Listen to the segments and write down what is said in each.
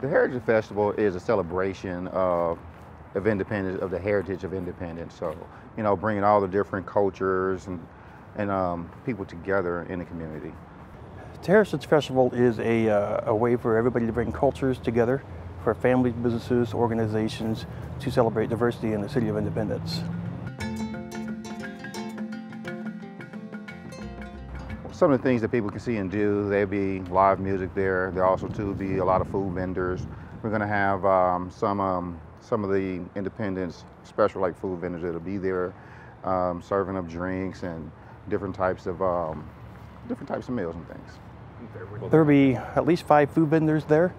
The Heritage Festival is a celebration of, of independence, of the heritage of independence. So, you know, bringing all the different cultures and, and um, people together in the community. The Heritage Festival is a, uh, a way for everybody to bring cultures together, for families, businesses, organizations to celebrate diversity in the City of Independence. Some of the things that people can see and do, there'll be live music there. There also too be a lot of food vendors. We're gonna have um, some um, some of the independents, special like food vendors that'll be there, um, serving up drinks and different types of um, different types of meals and things. There will be at least five food vendors there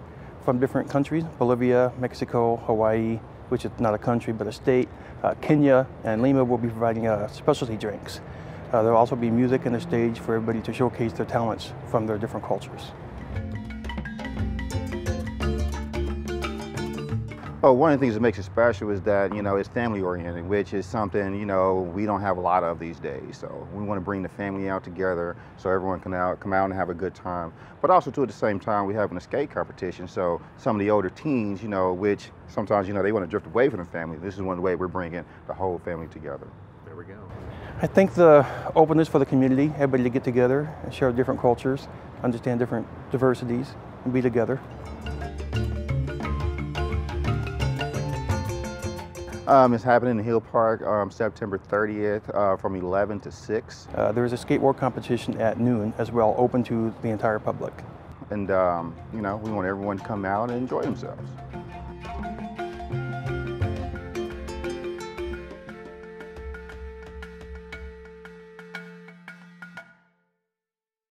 from different countries, Bolivia, Mexico, Hawaii, which is not a country but a state, uh, Kenya, and Lima will be providing uh, specialty drinks. Uh, there will also be music on the stage for everybody to showcase their talents from their different cultures. Oh, one of the things that makes it special is that, you know, it's family oriented, which is something, you know, we don't have a lot of these days. So we want to bring the family out together so everyone can out, come out and have a good time. But also, too, at the same time, we have an escape competition. So some of the older teens, you know, which sometimes, you know, they want to drift away from the family. This is one way we're bringing the whole family together. There we go. I think the openness for the community, everybody to get together and share different cultures, understand different diversities, and be together. Um, it's happening in Hill Park um, September 30th uh, from 11 to 6. Uh, there is a skateboard competition at noon as well, open to the entire public. And, um, you know, we want everyone to come out and enjoy themselves.